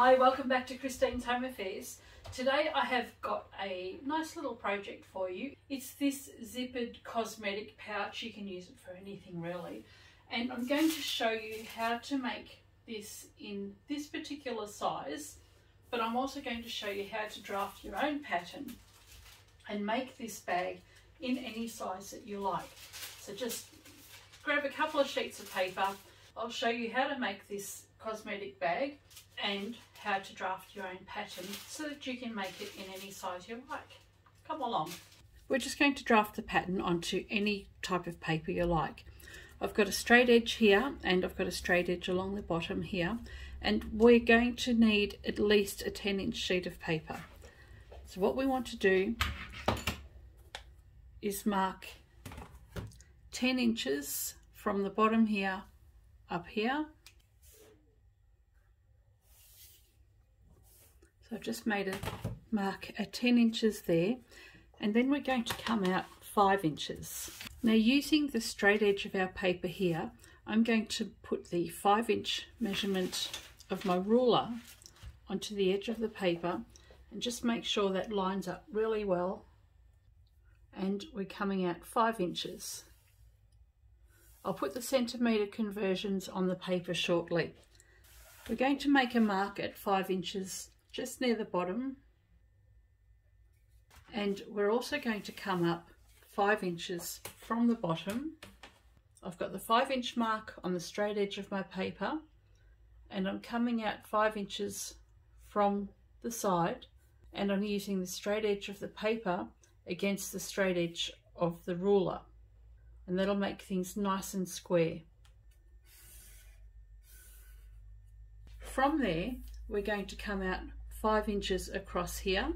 Hi, welcome back to Christine's Home Affairs. Today I have got a nice little project for you. It's this zippered cosmetic pouch. You can use it for anything really. And I'm going to show you how to make this in this particular size, but I'm also going to show you how to draft your own pattern and make this bag in any size that you like. So just grab a couple of sheets of paper. I'll show you how to make this cosmetic bag and how to draft your own pattern so that you can make it in any size you like. Come along. We're just going to draft the pattern onto any type of paper you like. I've got a straight edge here and I've got a straight edge along the bottom here and we're going to need at least a 10 inch sheet of paper. So what we want to do is mark 10 inches from the bottom here up here So I've just made a mark at 10 inches there and then we're going to come out 5 inches. Now using the straight edge of our paper here I'm going to put the 5 inch measurement of my ruler onto the edge of the paper and just make sure that lines up really well and we're coming out 5 inches. I'll put the centimetre conversions on the paper shortly. We're going to make a mark at 5 inches just near the bottom and we're also going to come up five inches from the bottom I've got the five inch mark on the straight edge of my paper and I'm coming out five inches from the side and I'm using the straight edge of the paper against the straight edge of the ruler and that'll make things nice and square. From there we're going to come out five inches across here.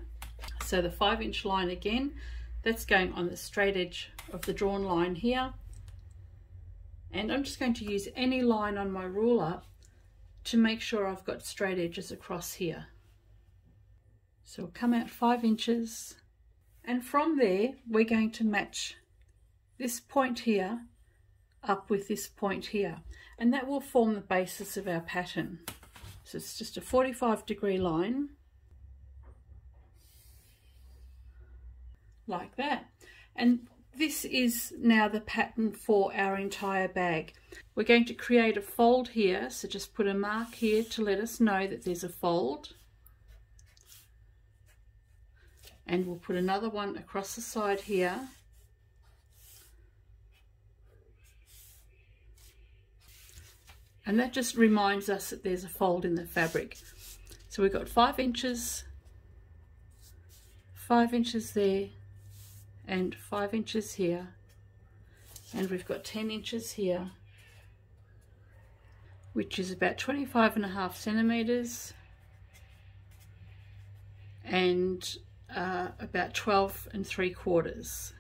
So the five inch line again, that's going on the straight edge of the drawn line here. And I'm just going to use any line on my ruler to make sure I've got straight edges across here. So we'll come out five inches and from there we're going to match this point here up with this point here and that will form the basis of our pattern. So it's just a 45 degree line like that. And this is now the pattern for our entire bag. We're going to create a fold here, so just put a mark here to let us know that there's a fold. And we'll put another one across the side here. And that just reminds us that there's a fold in the fabric. So we've got five inches, five inches there, and five inches here and we've got 10 inches here which is about 25 and a half centimeters and uh, about 12 and 3 quarters.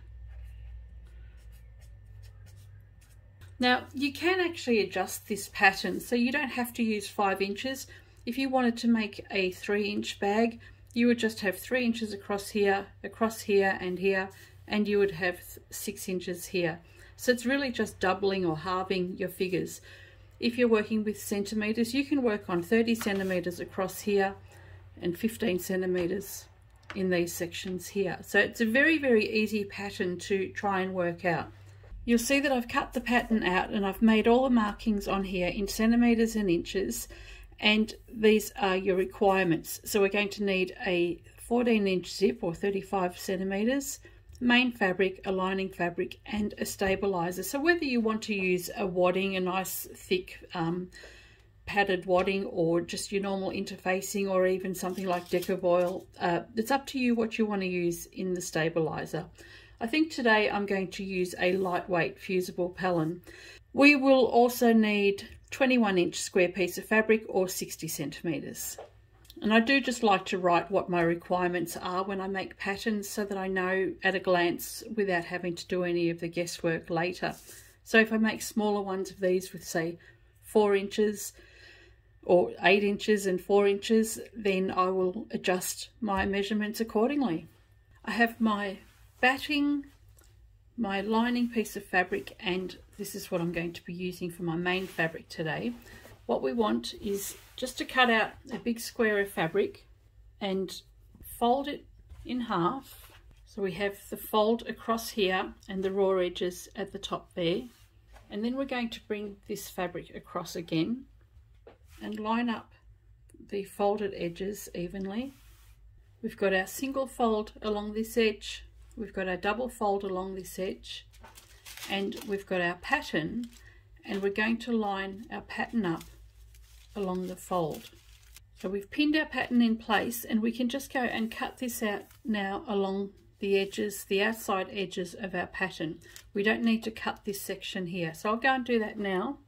Now you can actually adjust this pattern so you don't have to use 5 inches. If you wanted to make a 3 inch bag you would just have 3 inches across here, across here and here and you would have six inches here. So it's really just doubling or halving your figures. If you're working with centimetres, you can work on 30 centimetres across here and 15 centimetres in these sections here. So it's a very, very easy pattern to try and work out. You'll see that I've cut the pattern out and I've made all the markings on here in centimetres and inches and these are your requirements. So we're going to need a 14 inch zip or 35 centimetres, main fabric, a lining fabric and a stabilizer. So whether you want to use a wadding, a nice thick um, padded wadding or just your normal interfacing or even something like Decovil, uh, it's up to you what you want to use in the stabilizer. I think today I'm going to use a lightweight fusible Pellon. We will also need 21 inch square piece of fabric or 60 centimetres. And I do just like to write what my requirements are when I make patterns so that I know at a glance without having to do any of the guesswork later. So if I make smaller ones of these with say four inches or eight inches and four inches, then I will adjust my measurements accordingly. I have my batting, my lining piece of fabric, and this is what I'm going to be using for my main fabric today. What we want is just to cut out a big square of fabric and fold it in half. So we have the fold across here and the raw edges at the top there. And then we're going to bring this fabric across again and line up the folded edges evenly. We've got our single fold along this edge, we've got our double fold along this edge, and we've got our pattern, and we're going to line our pattern up along the fold. So we've pinned our pattern in place and we can just go and cut this out now along the edges, the outside edges of our pattern. We don't need to cut this section here. So I'll go and do that now.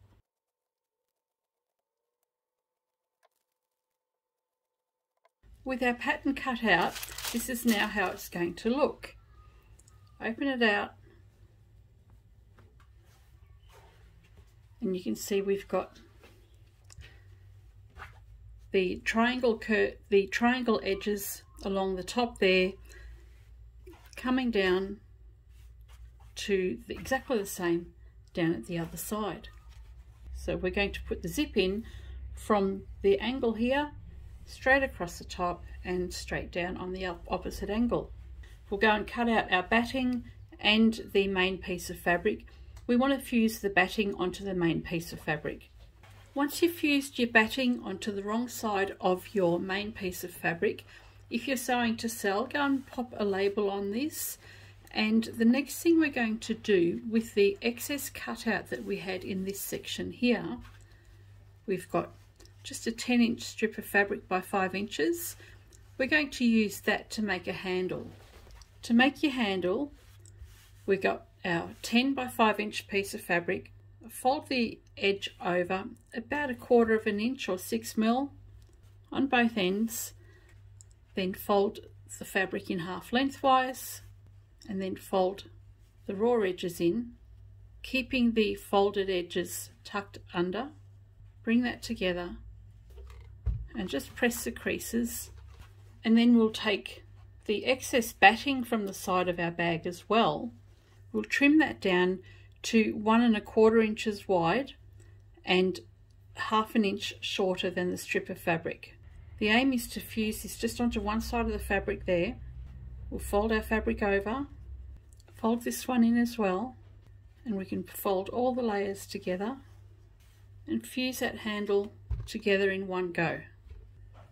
With our pattern cut out, this is now how it's going to look. Open it out and you can see we've got the triangle the triangle edges along the top there coming down to the, exactly the same down at the other side. So we're going to put the zip in from the angle here straight across the top and straight down on the opposite angle. We'll go and cut out our batting and the main piece of fabric. We want to fuse the batting onto the main piece of fabric. Once you've fused your batting onto the wrong side of your main piece of fabric, if you're sewing to sell, go and pop a label on this. And the next thing we're going to do with the excess cutout that we had in this section here, we've got just a 10 inch strip of fabric by 5 inches. We're going to use that to make a handle. To make your handle, we've got our 10 by 5 inch piece of fabric, fold the edge over about a quarter of an inch or 6 mil on both ends, then fold the fabric in half lengthwise and then fold the raw edges in, keeping the folded edges tucked under. Bring that together and just press the creases. And then we'll take the excess batting from the side of our bag as well. We'll trim that down to one and a quarter inches wide and half an inch shorter than the strip of fabric. The aim is to fuse this just onto one side of the fabric there. We'll fold our fabric over fold this one in as well and we can fold all the layers together and fuse that handle together in one go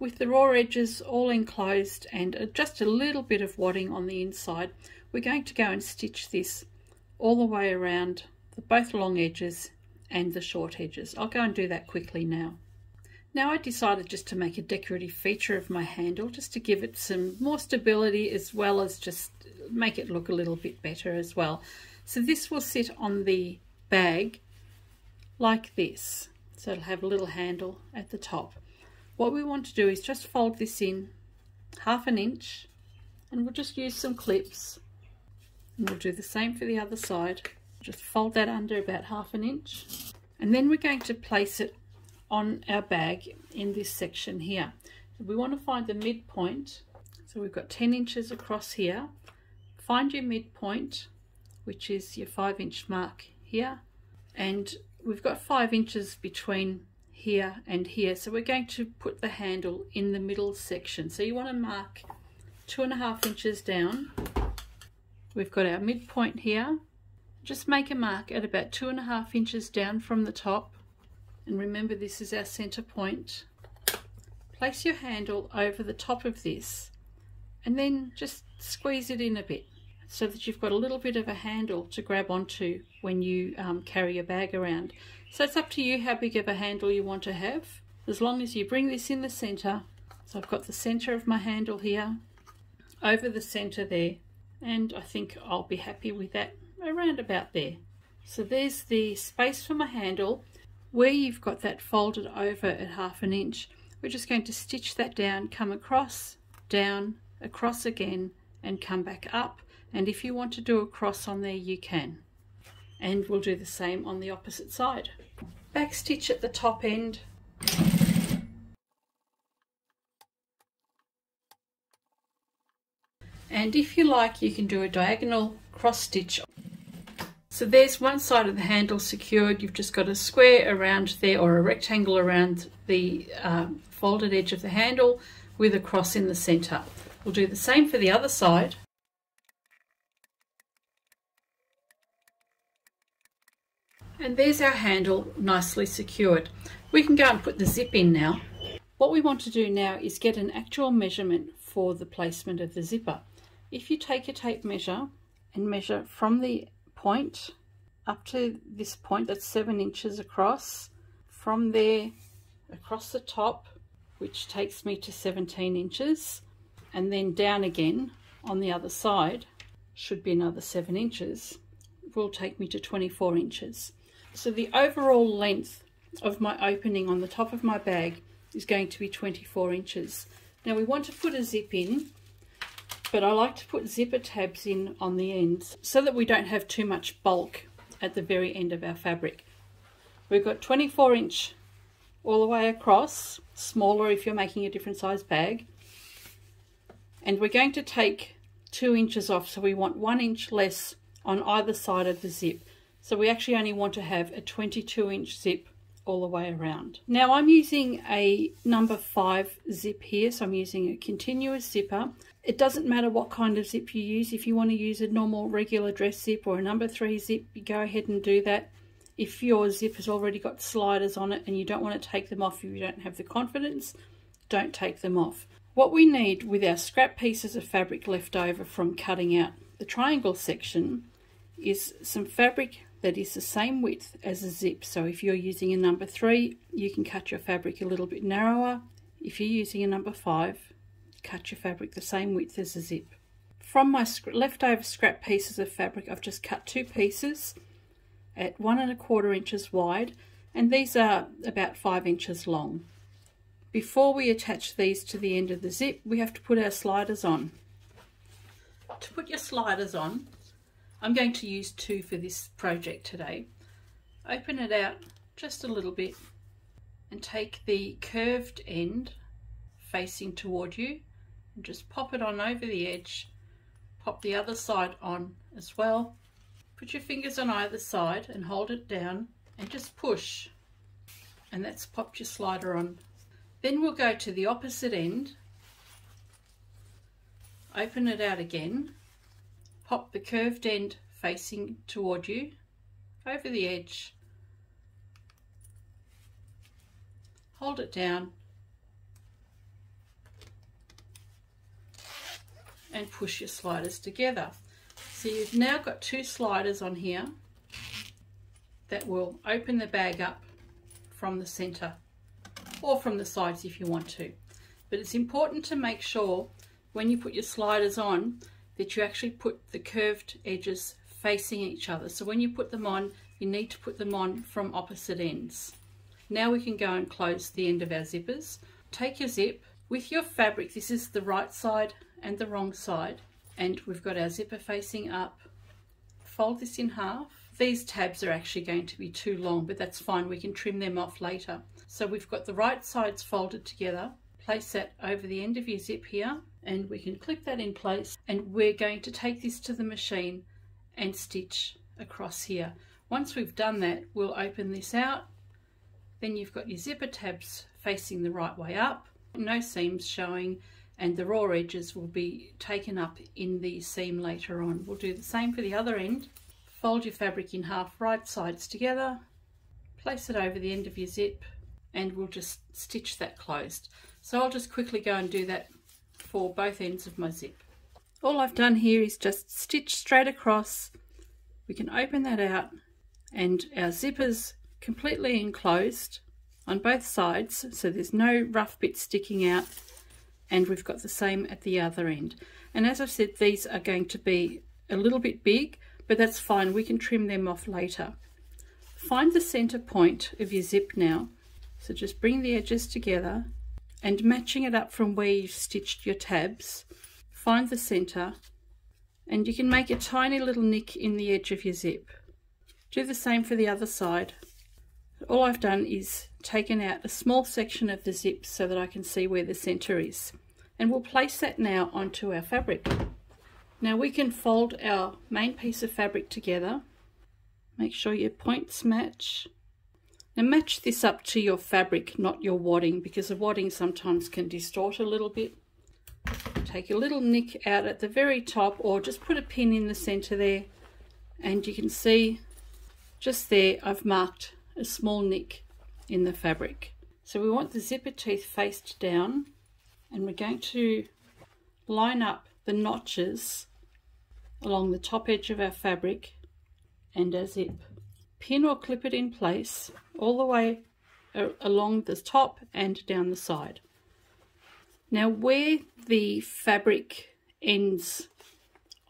with the raw edges all enclosed and just a little bit of wadding on the inside, we're going to go and stitch this all the way around the both long edges and the short edges. I'll go and do that quickly now. Now I decided just to make a decorative feature of my handle just to give it some more stability as well as just make it look a little bit better as well. So this will sit on the bag like this. So it'll have a little handle at the top. What we want to do is just fold this in half an inch and we'll just use some clips and we'll do the same for the other side. Just fold that under about half an inch and then we're going to place it on our bag in this section here. So we want to find the midpoint. So we've got 10 inches across here. Find your midpoint, which is your 5 inch mark here. And we've got 5 inches between here and here. So we're going to put the handle in the middle section. So you want to mark two and a half inches down. We've got our midpoint here. Just make a mark at about two and a half inches down from the top. And remember this is our center point. Place your handle over the top of this and then just squeeze it in a bit so that you've got a little bit of a handle to grab onto when you um, carry your bag around. So it's up to you how big of a handle you want to have. As long as you bring this in the center, so I've got the center of my handle here, over the center there, and I think I'll be happy with that around about there. So there's the space for my handle. Where you've got that folded over at half an inch, we're just going to stitch that down, come across, down, across again, and come back up. And if you want to do a cross on there, you can and we'll do the same on the opposite side. Back stitch at the top end. And if you like, you can do a diagonal cross stitch. So there's one side of the handle secured. You've just got a square around there or a rectangle around the um, folded edge of the handle with a cross in the centre. We'll do the same for the other side. And there's our handle nicely secured. We can go and put the zip in now. What we want to do now is get an actual measurement for the placement of the zipper. If you take a tape measure and measure from the point up to this point that's seven inches across, from there across the top, which takes me to 17 inches, and then down again on the other side, should be another seven inches, will take me to 24 inches. So the overall length of my opening on the top of my bag is going to be 24 inches. Now we want to put a zip in, but I like to put zipper tabs in on the ends so that we don't have too much bulk at the very end of our fabric. We've got 24 inch all the way across, smaller if you're making a different size bag. And we're going to take two inches off, so we want one inch less on either side of the zip. So we actually only want to have a 22 inch zip all the way around. Now I'm using a number five zip here, so I'm using a continuous zipper. It doesn't matter what kind of zip you use. If you want to use a normal regular dress zip or a number three zip, you go ahead and do that. If your zip has already got sliders on it and you don't want to take them off if you don't have the confidence, don't take them off. What we need with our scrap pieces of fabric left over from cutting out the triangle section is some fabric that is the same width as a zip. So if you're using a number three, you can cut your fabric a little bit narrower. If you're using a number five, cut your fabric the same width as a zip. From my leftover scrap pieces of fabric, I've just cut two pieces at one and a quarter inches wide, and these are about five inches long. Before we attach these to the end of the zip, we have to put our sliders on. To put your sliders on, I'm going to use two for this project today. Open it out just a little bit and take the curved end facing toward you and just pop it on over the edge. Pop the other side on as well. Put your fingers on either side and hold it down and just push. And that's popped your slider on. Then we'll go to the opposite end. Open it out again pop the curved end facing toward you over the edge. Hold it down. And push your sliders together. So you've now got two sliders on here that will open the bag up from the center or from the sides if you want to. But it's important to make sure when you put your sliders on that you actually put the curved edges facing each other. So when you put them on, you need to put them on from opposite ends. Now we can go and close the end of our zippers. Take your zip. With your fabric, this is the right side and the wrong side. And we've got our zipper facing up. Fold this in half. These tabs are actually going to be too long, but that's fine. We can trim them off later. So we've got the right sides folded together. Place that over the end of your zip here and we can clip that in place and we're going to take this to the machine and stitch across here. Once we've done that, we'll open this out. Then you've got your zipper tabs facing the right way up, no seams showing, and the raw edges will be taken up in the seam later on. We'll do the same for the other end. Fold your fabric in half right sides together, place it over the end of your zip, and we'll just stitch that closed. So I'll just quickly go and do that for both ends of my zip. All I've done here is just stitch straight across. We can open that out and our zipper's completely enclosed on both sides so there's no rough bits sticking out and we've got the same at the other end. And as I've said, these are going to be a little bit big, but that's fine. We can trim them off later. Find the center point of your zip now. So just bring the edges together and matching it up from where you've stitched your tabs find the center and you can make a tiny little nick in the edge of your zip. Do the same for the other side. All I've done is taken out a small section of the zip so that I can see where the center is. And we'll place that now onto our fabric. Now we can fold our main piece of fabric together. Make sure your points match. Now match this up to your fabric, not your wadding, because the wadding sometimes can distort a little bit. Take a little nick out at the very top or just put a pin in the center there and you can see just there I've marked a small nick in the fabric. So we want the zipper teeth faced down and we're going to line up the notches along the top edge of our fabric and our zip. Pin or clip it in place all the way uh, along the top and down the side. Now where the fabric ends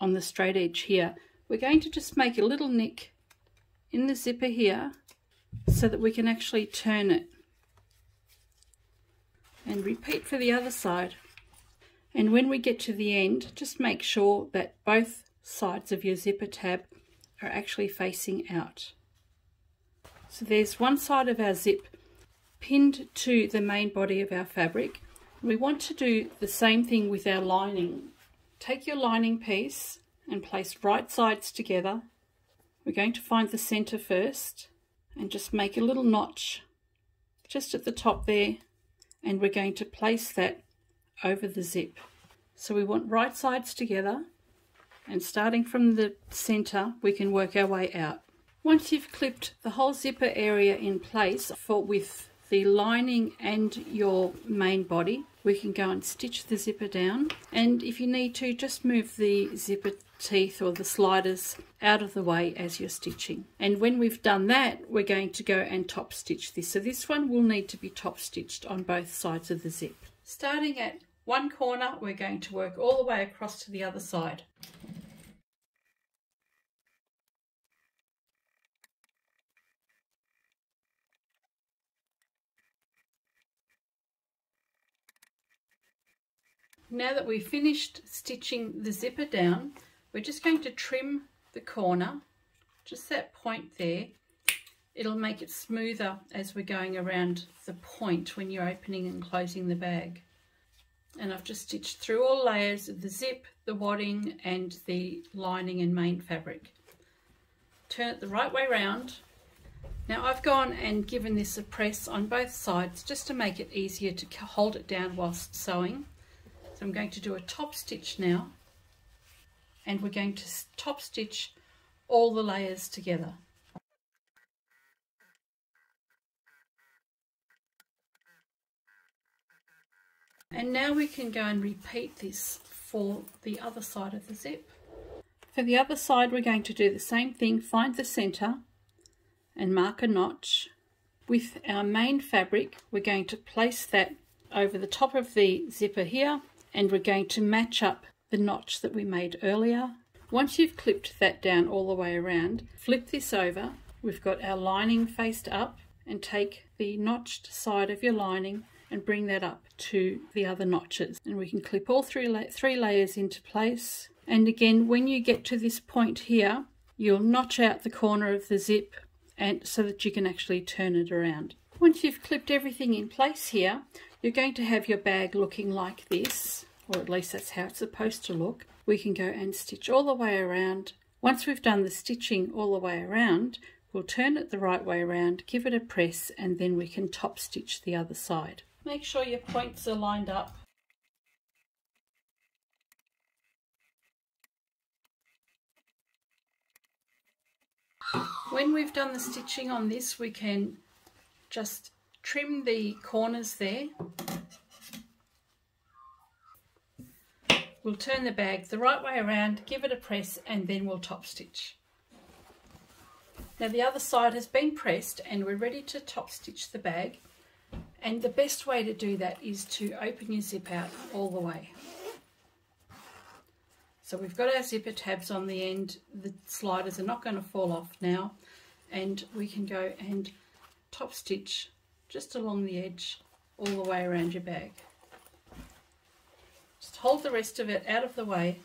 on the straight edge here, we're going to just make a little nick in the zipper here so that we can actually turn it. And repeat for the other side. And when we get to the end, just make sure that both sides of your zipper tab are actually facing out. So there's one side of our zip pinned to the main body of our fabric. We want to do the same thing with our lining. Take your lining piece and place right sides together. We're going to find the center first and just make a little notch just at the top there and we're going to place that over the zip. So we want right sides together and starting from the center we can work our way out. Once you've clipped the whole zipper area in place for with the lining and your main body we can go and stitch the zipper down. And if you need to just move the zipper teeth or the sliders out of the way as you're stitching. And when we've done that we're going to go and top stitch this. So this one will need to be top stitched on both sides of the zip. Starting at one corner we're going to work all the way across to the other side Now that we've finished stitching the zipper down, we're just going to trim the corner, just that point there. It'll make it smoother as we're going around the point when you're opening and closing the bag. And I've just stitched through all layers of the zip, the wadding and the lining and main fabric. Turn it the right way round. Now I've gone and given this a press on both sides just to make it easier to hold it down whilst sewing. So I'm going to do a top stitch now and we're going to top stitch all the layers together. And now we can go and repeat this for the other side of the zip. For the other side we're going to do the same thing, find the centre and mark a notch. With our main fabric we're going to place that over the top of the zipper here and we're going to match up the notch that we made earlier. Once you've clipped that down all the way around, flip this over. We've got our lining faced up and take the notched side of your lining and bring that up to the other notches. And we can clip all three, la three layers into place. And again, when you get to this point here, you'll notch out the corner of the zip and so that you can actually turn it around. Once you've clipped everything in place here, you're going to have your bag looking like this, or at least that's how it's supposed to look. We can go and stitch all the way around. Once we've done the stitching all the way around, we'll turn it the right way around, give it a press, and then we can top stitch the other side. Make sure your points are lined up. When we've done the stitching on this, we can just trim the corners there. We'll turn the bag the right way around, give it a press and then we'll top stitch. Now the other side has been pressed and we're ready to top stitch the bag and the best way to do that is to open your zip out all the way. So we've got our zipper tabs on the end, the sliders are not going to fall off now and we can go and top stitch just along the edge all the way around your bag. Just hold the rest of it out of the way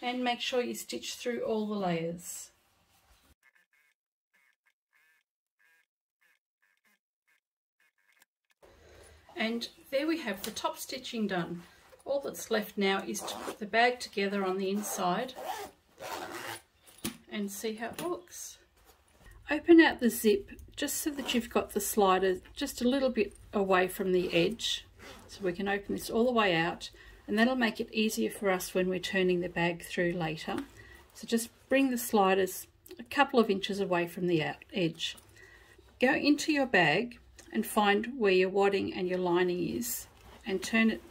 and make sure you stitch through all the layers. And there we have the top stitching done. All that's left now is to put the bag together on the inside and see how it looks. Open out the zip just so that you've got the slider just a little bit away from the edge. So we can open this all the way out and that'll make it easier for us when we're turning the bag through later. So just bring the sliders a couple of inches away from the edge. Go into your bag and find where your wadding and your lining is and turn it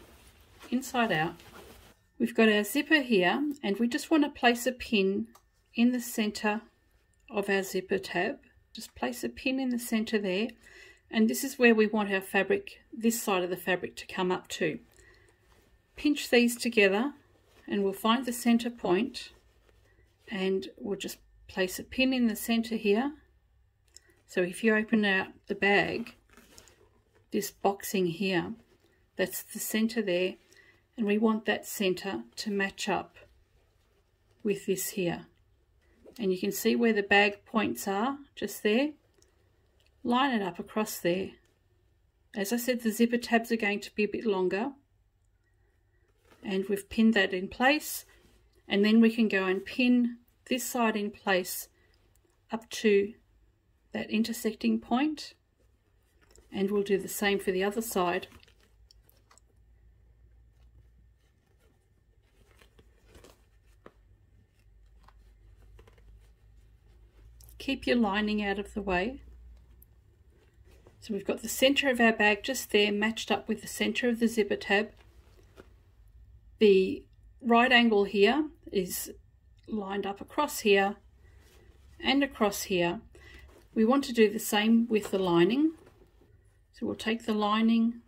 inside out. We've got our zipper here and we just want to place a pin in the center of our zipper tab. Just place a pin in the center there and this is where we want our fabric, this side of the fabric to come up to. Pinch these together and we'll find the center point and we'll just place a pin in the center here. So if you open out the bag, this boxing here, that's the center there and we want that center to match up with this here and you can see where the bag points are just there. Line it up across there. As I said the zipper tabs are going to be a bit longer. And we've pinned that in place. And then we can go and pin this side in place up to that intersecting point. And we'll do the same for the other side keep your lining out of the way. So we've got the center of our bag just there matched up with the center of the zipper tab. The right angle here is lined up across here and across here. We want to do the same with the lining. So we'll take the lining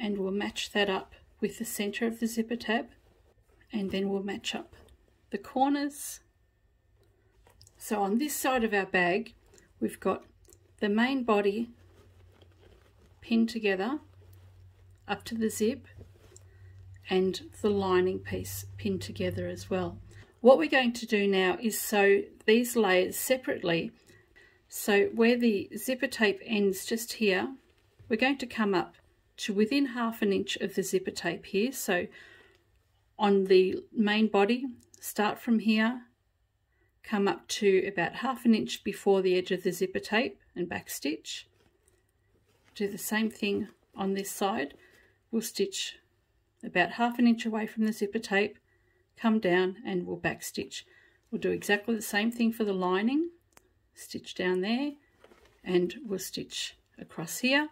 and we'll match that up with the center of the zipper tab and then we'll match up the corners so on this side of our bag, we've got the main body pinned together up to the zip and the lining piece pinned together as well. What we're going to do now is sew these layers separately. So where the zipper tape ends just here, we're going to come up to within half an inch of the zipper tape here. So on the main body, start from here come up to about half an inch before the edge of the zipper tape and back stitch. Do the same thing on this side. We'll stitch about half an inch away from the zipper tape, come down and we'll back stitch. We'll do exactly the same thing for the lining. Stitch down there and we'll stitch across here.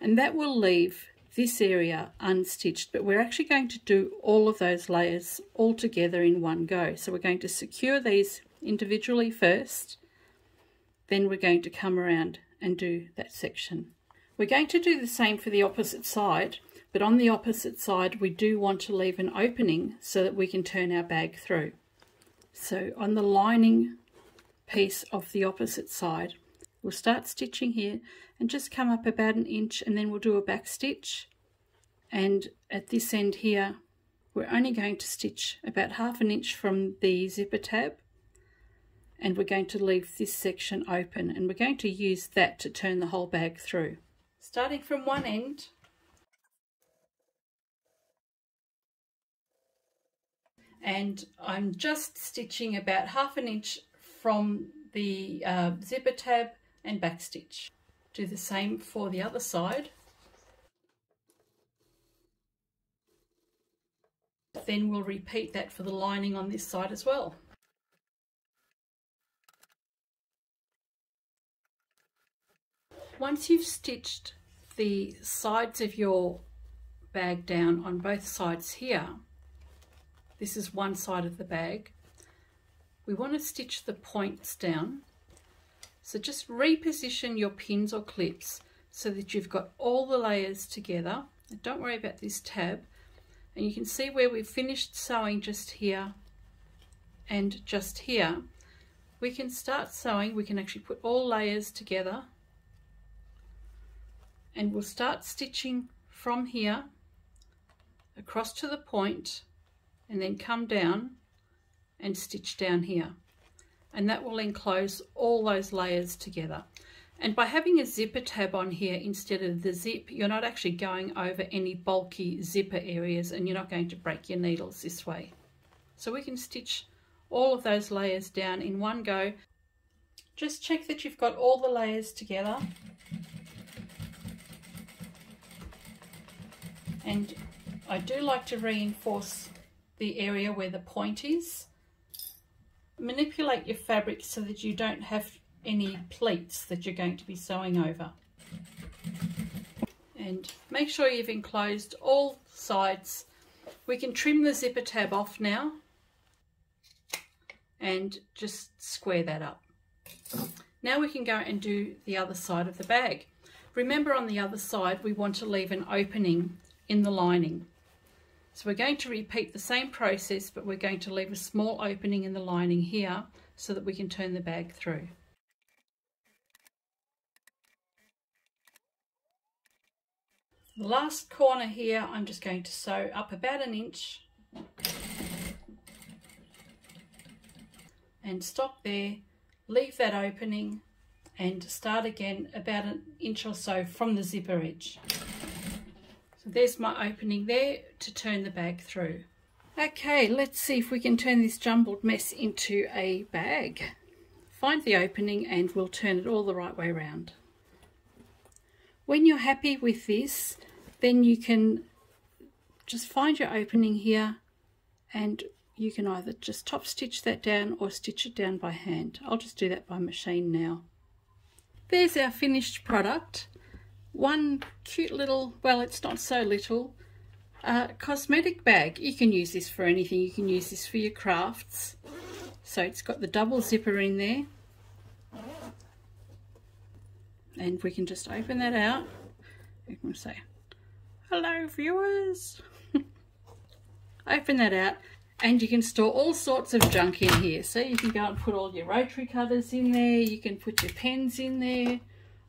And that will leave this area unstitched, but we're actually going to do all of those layers all together in one go. So we're going to secure these individually first, then we're going to come around and do that section. We're going to do the same for the opposite side, but on the opposite side we do want to leave an opening so that we can turn our bag through. So on the lining piece of the opposite side, We'll start stitching here and just come up about an inch and then we'll do a back stitch. And at this end here, we're only going to stitch about half an inch from the zipper tab and we're going to leave this section open and we're going to use that to turn the whole bag through. Starting from one end, and I'm just stitching about half an inch from the uh, zipper tab and backstitch. Do the same for the other side. Then we'll repeat that for the lining on this side as well. Once you've stitched the sides of your bag down on both sides here, this is one side of the bag, we want to stitch the points down so just reposition your pins or clips so that you've got all the layers together. Don't worry about this tab. And you can see where we've finished sewing just here and just here. We can start sewing. We can actually put all layers together. And we'll start stitching from here across to the point and then come down and stitch down here and that will enclose all those layers together. And by having a zipper tab on here instead of the zip, you're not actually going over any bulky zipper areas and you're not going to break your needles this way. So we can stitch all of those layers down in one go. Just check that you've got all the layers together. And I do like to reinforce the area where the point is. Manipulate your fabric so that you don't have any pleats that you're going to be sewing over. And make sure you've enclosed all sides. We can trim the zipper tab off now and just square that up. Now we can go and do the other side of the bag. Remember on the other side we want to leave an opening in the lining. So we're going to repeat the same process but we're going to leave a small opening in the lining here so that we can turn the bag through. The last corner here I'm just going to sew up about an inch and stop there, leave that opening and start again about an inch or so from the zipper edge. So there's my opening there to turn the bag through. Okay, let's see if we can turn this jumbled mess into a bag. Find the opening and we'll turn it all the right way around. When you're happy with this, then you can just find your opening here and you can either just top stitch that down or stitch it down by hand. I'll just do that by machine now. There's our finished product. One cute little, well it's not so little, uh, cosmetic bag. You can use this for anything. You can use this for your crafts. So it's got the double zipper in there. And we can just open that out. Going to say, hello viewers. open that out and you can store all sorts of junk in here. So you can go and put all your rotary cutters in there. You can put your pens in there.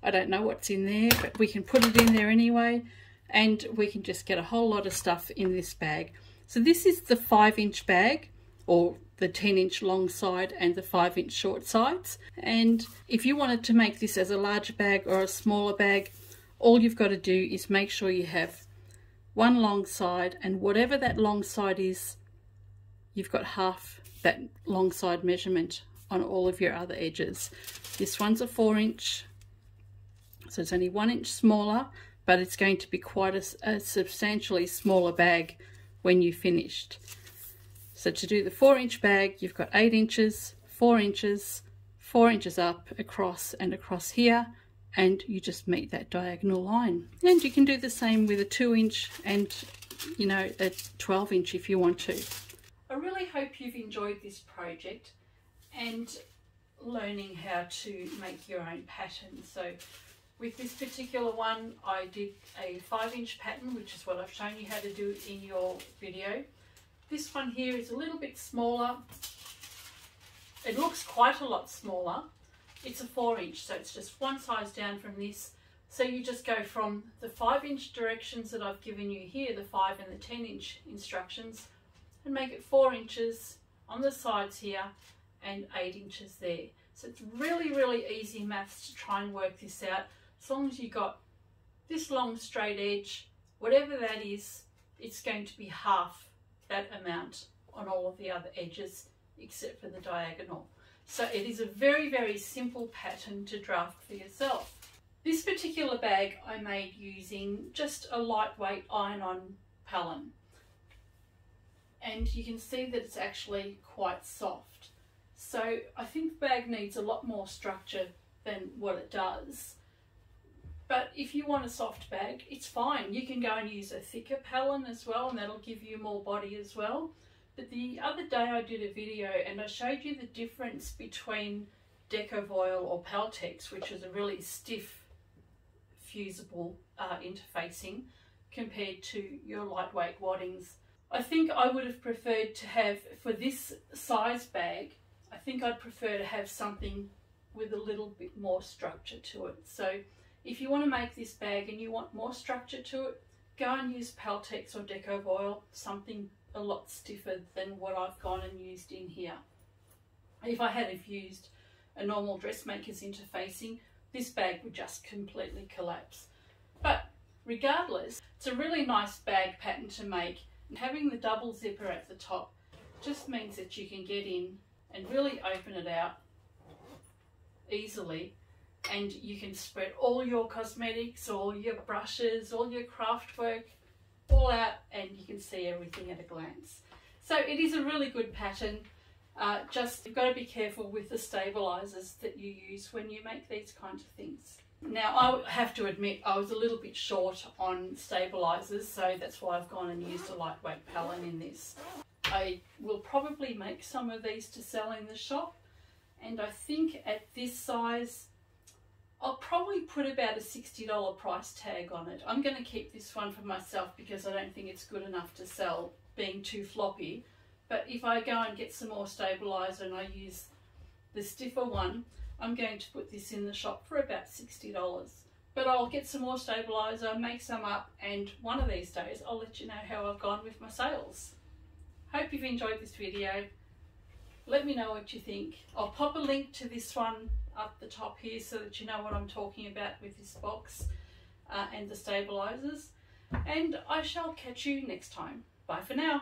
I don't know what's in there, but we can put it in there anyway. And we can just get a whole lot of stuff in this bag. So this is the 5 inch bag or the 10 inch long side and the 5 inch short sides. And if you wanted to make this as a larger bag or a smaller bag, all you've got to do is make sure you have one long side and whatever that long side is you've got half that long side measurement on all of your other edges. This one's a four inch, so it's only one inch smaller, but it's going to be quite a, a substantially smaller bag when you finished. So to do the four inch bag, you've got eight inches, four inches, four inches up, across and across here, and you just meet that diagonal line. And you can do the same with a two inch and, you know, a 12 inch if you want to. I really hope you've enjoyed this project and learning how to make your own pattern. So with this particular one, I did a five inch pattern, which is what I've shown you how to do in your video. This one here is a little bit smaller. It looks quite a lot smaller. It's a four inch, so it's just one size down from this. So you just go from the five inch directions that I've given you here, the five and the 10 inch instructions, and make it four inches on the sides here and eight inches there. So it's really, really easy maths to try and work this out. As long as you've got this long straight edge, whatever that is, it's going to be half that amount on all of the other edges except for the diagonal. So it is a very, very simple pattern to draft for yourself. This particular bag I made using just a lightweight iron-on Pellon and you can see that it's actually quite soft. So I think the bag needs a lot more structure than what it does. But if you want a soft bag, it's fine. You can go and use a thicker Pellon as well and that'll give you more body as well. But the other day I did a video and I showed you the difference between Decovil or Peltex, which is a really stiff fusible uh, interfacing, compared to your lightweight waddings I think I would have preferred to have, for this size bag, I think I'd prefer to have something with a little bit more structure to it. So if you want to make this bag and you want more structure to it, go and use Peltex or Decovil, something a lot stiffer than what I've gone and used in here. If I had have used a normal dressmaker's interfacing, this bag would just completely collapse. But regardless, it's a really nice bag pattern to make Having the double zipper at the top just means that you can get in and really open it out easily and you can spread all your cosmetics, all your brushes, all your craft work all out and you can see everything at a glance. So it is a really good pattern. Uh, just you've got to be careful with the stabilizers that you use when you make these kinds of things. Now I have to admit I was a little bit short on stabilizers so that's why I've gone and used a lightweight palette in this. I will probably make some of these to sell in the shop and I think at this size I'll probably put about a $60 price tag on it. I'm going to keep this one for myself because I don't think it's good enough to sell being too floppy. But if I go and get some more stabilizer and I use the stiffer one, I'm going to put this in the shop for about $60. But I'll get some more stabilizer, make some up, and one of these days I'll let you know how I've gone with my sales. Hope you've enjoyed this video. Let me know what you think. I'll pop a link to this one up the top here so that you know what I'm talking about with this box uh, and the stabilizers. And I shall catch you next time. Bye for now.